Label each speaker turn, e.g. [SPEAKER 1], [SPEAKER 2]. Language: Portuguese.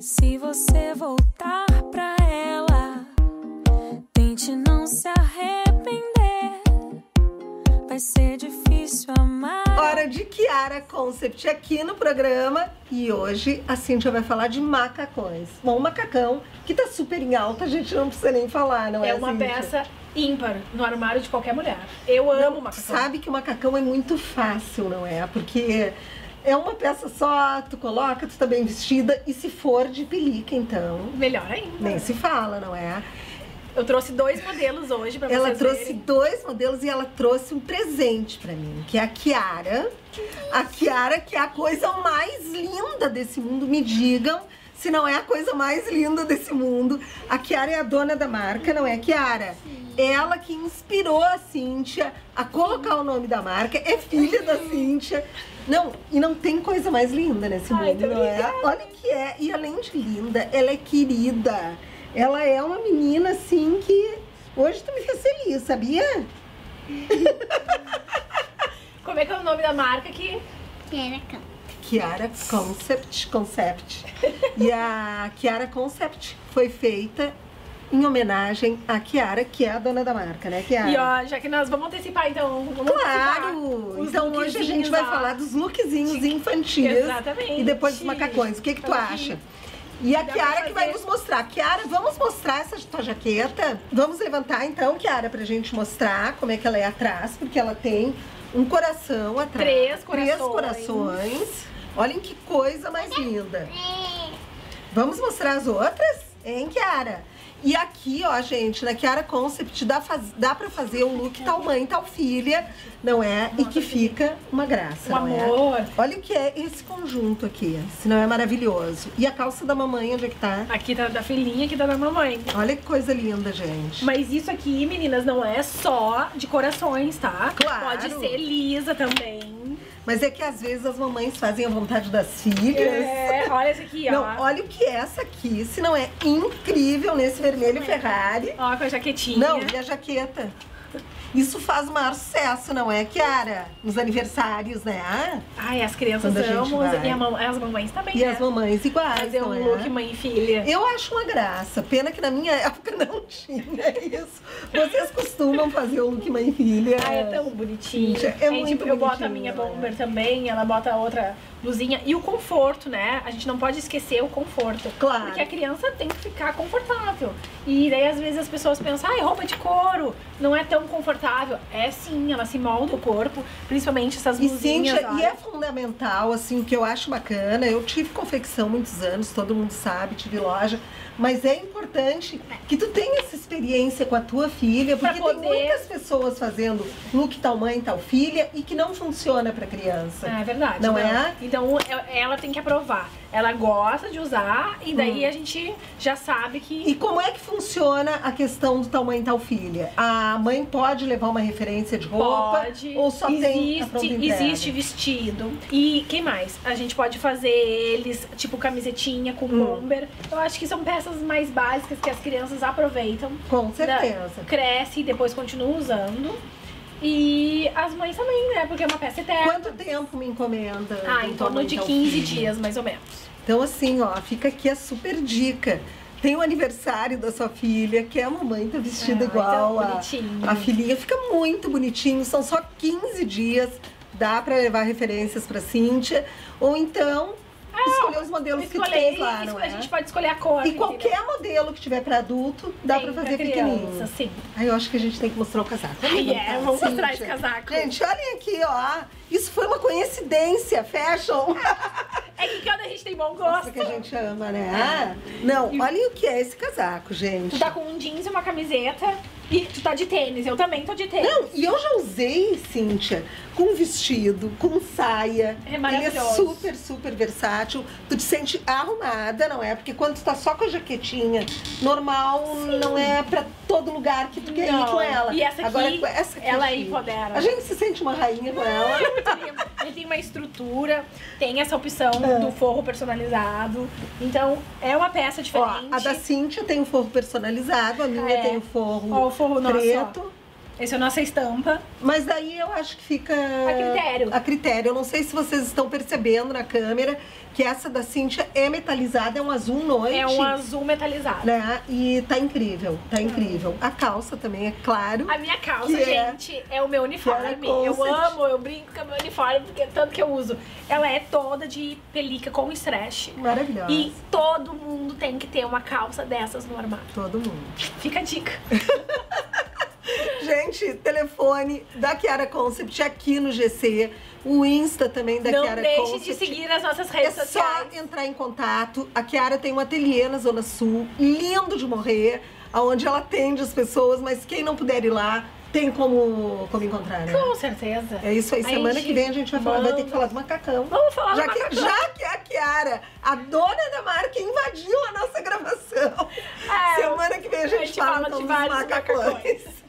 [SPEAKER 1] Se você voltar pra ela, tente não se arrepender. Vai ser difícil amar.
[SPEAKER 2] Hora de Kiara Concept aqui no programa e hoje a Cintia vai falar de macacões. Bom, um macacão que tá super em alta, a gente não precisa nem falar, não é?
[SPEAKER 3] É uma
[SPEAKER 2] Cíntia?
[SPEAKER 3] peça ímpar no armário de qualquer mulher. Eu amo
[SPEAKER 2] Não,
[SPEAKER 3] macacão.
[SPEAKER 2] Sabe que o macacão é muito fácil, não é? Porque é uma peça só, tu coloca, tu tá bem vestida e se for de pelica, então,
[SPEAKER 3] Melhor ainda.
[SPEAKER 2] nem se fala, não é?
[SPEAKER 3] Eu trouxe dois modelos hoje pra
[SPEAKER 2] Ela
[SPEAKER 3] vocês
[SPEAKER 2] trouxe
[SPEAKER 3] verem.
[SPEAKER 2] dois modelos e ela trouxe um presente pra mim, que é a Kiara. A Kiara, que é a coisa mais linda desse mundo. Me digam se não é a coisa mais linda desse mundo. A Kiara é a dona da marca, não é, Kiara? Ela que inspirou a Cíntia a colocar o nome da marca, é filha da Cíntia. Não, e não tem coisa mais linda nesse
[SPEAKER 3] Ai,
[SPEAKER 2] mundo, não é? Olha o que é. E além de linda, ela é querida. Ela é uma menina assim que hoje tu me fez feliz, sabia?
[SPEAKER 3] Como é que é o nome da marca aqui?
[SPEAKER 4] Kiara Cão.
[SPEAKER 2] Kiara Concept, Concept. E a Kiara Concept foi feita em homenagem à Kiara, que é a dona da marca, né, Kiara?
[SPEAKER 3] E ó, já que nós vamos antecipar, então. Vamos
[SPEAKER 2] Claro! Então hoje a gente
[SPEAKER 3] lookzinhos,
[SPEAKER 2] vai
[SPEAKER 3] ó.
[SPEAKER 2] falar dos lookzinhos infantis.
[SPEAKER 3] Exatamente.
[SPEAKER 2] E depois dos macacões. O que que tu
[SPEAKER 3] Então,
[SPEAKER 2] acha? E a Kiara que vai nos mostrar. Kiara, vamos mostrar essa tua jaqueta? Vamos levantar então, Kiara, pra gente mostrar como é que ela é atrás, porque ela tem um coração atrás.
[SPEAKER 3] Três
[SPEAKER 2] Três
[SPEAKER 3] corações.
[SPEAKER 2] Olhem que coisa mais linda. Vamos mostrar as outras? Hein, Kiara? E aqui, ó, gente, na Kiara Concept dá, faz, dá pra fazer o look tal mãe, tal filha, não é? E que fica uma graça,
[SPEAKER 3] Um
[SPEAKER 2] é?
[SPEAKER 3] amor.
[SPEAKER 2] Olha o que é esse conjunto aqui, se não é maravilhoso. E a calça da mamãe, onde é que tá?
[SPEAKER 3] Aqui tá da filhinha, aqui tá da mamãe.
[SPEAKER 2] Olha que coisa linda, gente.
[SPEAKER 3] Mas isso aqui, meninas, não é só de corações, tá?
[SPEAKER 2] Claro.
[SPEAKER 3] Pode ser lisa também.
[SPEAKER 2] Mas é que às vezes as mamães fazem a vontade das filhas.
[SPEAKER 3] É, olha esse aqui, ó.
[SPEAKER 2] Não, olha o que é essa aqui, se não é incrível nesse vermelho Ferrari.
[SPEAKER 3] Ó, com a jaquetinha.
[SPEAKER 2] Não, e a jaqueta? Isso faz o maior sucesso, não é, Kiara? Nos aniversários, né?
[SPEAKER 3] Ai, as crianças amam. E mam- as mamães também,
[SPEAKER 2] E
[SPEAKER 3] né?
[SPEAKER 2] as mamães iguais,
[SPEAKER 3] Fazer um
[SPEAKER 2] é?
[SPEAKER 3] look mãe e filha.
[SPEAKER 2] Eu acho uma graça. Pena que na minha época não tinha isso. Vocês costumam fazer o look mãe e filha?
[SPEAKER 3] Ah, é tão bonitinho.
[SPEAKER 2] Gente, é
[SPEAKER 3] Gente,
[SPEAKER 2] muito
[SPEAKER 3] Eu boto a minha bomber também, ela bota a outra blusinha. E o conforto, né? A gente não pode esquecer o conforto.
[SPEAKER 2] Claro.
[SPEAKER 3] Porque a criança tem que ficar confortável. E daí, às vezes, as pessoas pensam, ai, roupa de couro não é tão confortável. É sim, ela se molda o corpo, principalmente essas
[SPEAKER 2] E
[SPEAKER 3] blusinhas.
[SPEAKER 2] Cíntia, e é fundamental, assim, o que eu acho bacana, eu tive confecção muitos anos, todo mundo sabe, tive loja, mas é importante que tu tenha essa experiência com a tua filha, porque tem
[SPEAKER 3] poder-
[SPEAKER 2] muitas pessoas fazendo look tal mãe, tal filha, e que não funciona pra criança.
[SPEAKER 3] É verdade.
[SPEAKER 2] Não é?
[SPEAKER 3] Então é- ela tem que aprovar. Ela gosta de usar e daí
[SPEAKER 2] Hum.
[SPEAKER 3] a gente já sabe que.
[SPEAKER 2] E como é que funciona a questão do tal mãe, tal filha? A mãe pode levar uma referência de roupa?
[SPEAKER 3] Pode.
[SPEAKER 2] Ou só tem
[SPEAKER 3] existe,
[SPEAKER 2] entrega?
[SPEAKER 3] existe vestido. E quem mais? A gente pode fazer eles, tipo camisetinha com
[SPEAKER 2] Hum.
[SPEAKER 3] bomber. Eu acho que são peças mais básicas que as crianças aproveitam.
[SPEAKER 2] Com certeza.
[SPEAKER 3] Da- Cresce e depois continua usando. E as mães também, né? Porque é uma peça eterna.
[SPEAKER 2] Quanto tempo me encomenda?
[SPEAKER 3] Ah, em torno de
[SPEAKER 2] tal
[SPEAKER 3] 15
[SPEAKER 2] filha?
[SPEAKER 3] dias, mais ou menos.
[SPEAKER 2] Então, assim, ó, fica aqui a super dica. Tem o aniversário da sua filha, que é a mamãe tá vestida
[SPEAKER 3] Ai,
[SPEAKER 2] igual
[SPEAKER 3] tão
[SPEAKER 2] a,
[SPEAKER 3] bonitinho.
[SPEAKER 2] a filhinha. Fica muito bonitinho, são só 15 dias. Dá pra levar referências pra Cíntia. Ou então, escolher os modelos que tu lá,
[SPEAKER 3] isso,
[SPEAKER 2] não
[SPEAKER 3] a
[SPEAKER 2] é?
[SPEAKER 3] gente pode escolher a cor.
[SPEAKER 2] E qualquer modelo que tiver pra adulto, dá
[SPEAKER 3] Tem
[SPEAKER 2] pra fazer
[SPEAKER 3] criança,
[SPEAKER 2] pequenininho.
[SPEAKER 3] sim.
[SPEAKER 2] Aí eu acho que a gente tem que mostrar o casaco.
[SPEAKER 3] Ai, é,
[SPEAKER 2] levantar,
[SPEAKER 3] vamos mostrar esse casaco.
[SPEAKER 2] Gente, olhem aqui, ó. Isso foi uma coincidência, fashion.
[SPEAKER 3] É que quando a gente tem bom
[SPEAKER 2] Nossa,
[SPEAKER 3] gosto.
[SPEAKER 2] que a gente ama, né? Não, olha o que é esse casaco, gente.
[SPEAKER 3] Tu tá com um jeans e uma camiseta e tu tá de tênis. Eu também tô de tênis.
[SPEAKER 2] Não, e eu já usei, Cíntia, com vestido, com saia.
[SPEAKER 3] É
[SPEAKER 2] Ele é
[SPEAKER 3] maravilhoso.
[SPEAKER 2] super, super versátil. Tu te sente arrumada, não é? Porque quando tu tá só com a jaquetinha normal, não é pra todo lugar que tu quer ir
[SPEAKER 3] Não.
[SPEAKER 2] com ela.
[SPEAKER 3] E essa aqui,
[SPEAKER 2] Agora, com essa aqui
[SPEAKER 3] ela
[SPEAKER 2] é
[SPEAKER 3] empodera.
[SPEAKER 2] A gente se sente uma rainha com ela.
[SPEAKER 3] Ele tem uma estrutura, tem essa opção
[SPEAKER 2] É.
[SPEAKER 3] do forro personalizado. Então, é uma peça
[SPEAKER 2] Ó,
[SPEAKER 3] diferente.
[SPEAKER 2] a da Cíntia tem o forro personalizado, a minha
[SPEAKER 3] É.
[SPEAKER 2] tem o forro,
[SPEAKER 3] Ó, o forro nosso,
[SPEAKER 2] preto.
[SPEAKER 3] Essa é a nossa estampa.
[SPEAKER 2] Mas daí eu acho que fica.
[SPEAKER 3] A critério.
[SPEAKER 2] A critério. Eu não sei se vocês estão percebendo na câmera que essa da Cintia é metalizada, é um azul noite.
[SPEAKER 3] É um azul metalizado.
[SPEAKER 2] Né? E tá incrível, tá incrível. A calça também, é claro.
[SPEAKER 3] A minha calça,
[SPEAKER 2] é-
[SPEAKER 3] gente, é, o meu uniforme.
[SPEAKER 2] era
[SPEAKER 3] Eu amo, eu brinco com o meu uniforme, porque é tanto que eu uso. Ela é toda de pelica com stretch.
[SPEAKER 2] Maravilhosa.
[SPEAKER 3] E todo mundo tem que ter uma calça dessas no armário.
[SPEAKER 2] Todo mundo.
[SPEAKER 3] Fica a dica.
[SPEAKER 2] Gente, telefone da Kiara Concept aqui no GC. O Insta também da
[SPEAKER 3] Não
[SPEAKER 2] Kiara
[SPEAKER 3] deixe
[SPEAKER 2] Concept.
[SPEAKER 3] de seguir as nossas
[SPEAKER 2] É
[SPEAKER 3] redes
[SPEAKER 2] só
[SPEAKER 3] sociais.
[SPEAKER 2] entrar em contato. A Kiara tem um ateliê na Zona Sul, lindo de morrer, onde ela atende as pessoas, mas quem não puder ir lá, tem como, como encontrar, né?
[SPEAKER 3] Com certeza.
[SPEAKER 2] É isso aí. Semana
[SPEAKER 3] gente
[SPEAKER 2] que vem a gente vai falar, vai ter que falar do macacão.
[SPEAKER 3] Vamos falar
[SPEAKER 2] já
[SPEAKER 3] do
[SPEAKER 2] que,
[SPEAKER 3] macacão.
[SPEAKER 2] Já que a Kiara, a dona da marca, invadiu a nossa gravação.
[SPEAKER 3] É,
[SPEAKER 2] Semana que vem a gente,
[SPEAKER 3] a gente
[SPEAKER 2] fala,
[SPEAKER 3] fala
[SPEAKER 2] então dos macacões.
[SPEAKER 3] macacões.